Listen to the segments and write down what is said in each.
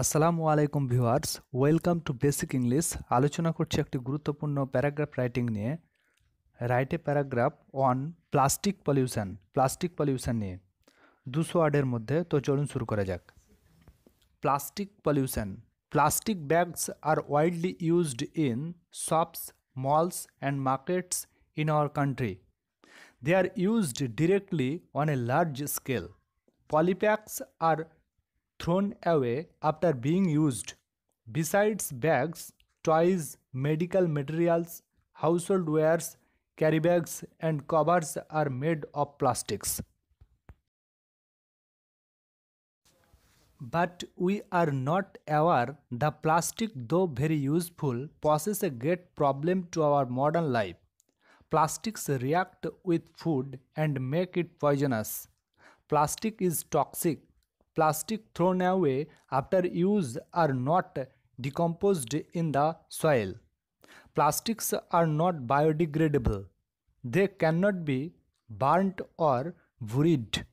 আসসালামু আলাইকুম viewers, welcome to basic English. আলোচনা করছি একটি গুরুত্বপূর্ণ প্যারাগ্রাফ রাইটিং নিয়ে। Write a paragraph on plastic pollution plastic pollution নিয়ে। দুশো ওয়ার্ডের মধ্যে, তো চলুন শুরু করা যাক। Plastic pollution, plastic bags are widely used in shops, malls and markets in our country. They are used directly on a large scale. Polypacks are thrown away after being used. Besides bags, toys, medical materials, household wares, carry bags, and covers are made of plastics. But we are not aware the plastic, though very useful, poses a great problem to our modern life. Plastics react with food and make it poisonous. Plastic is toxic. Plastic thrown away after use are not decomposed in the soil. Plastics are not biodegradable. They cannot be burnt or buried.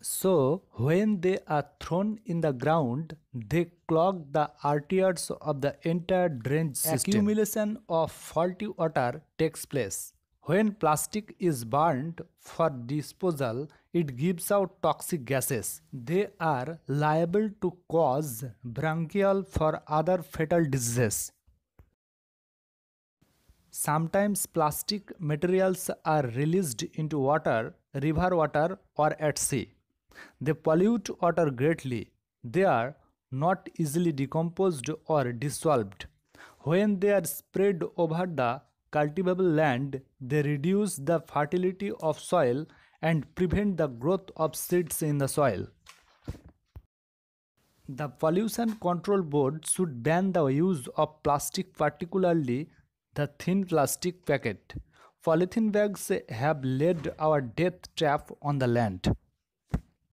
So, when they are thrown in the ground, they clog the arteries of the entire drainage system. Accumulation of faulty water takes place. When plastic is burnt for disposal, it gives out toxic gases. They are liable to cause bronchial for other fatal diseases. Sometimes plastic materials are released into water, river water, or at sea. They pollute water greatly. They are not easily decomposed or dissolved. When they are spread over the cultivable land, they reduce the fertility of soil and prevent the growth of seeds in the soil. The Pollution Control Board should ban the use of plastic, particularly the thin plastic packet. Polythene bags have laid our death trap on the land.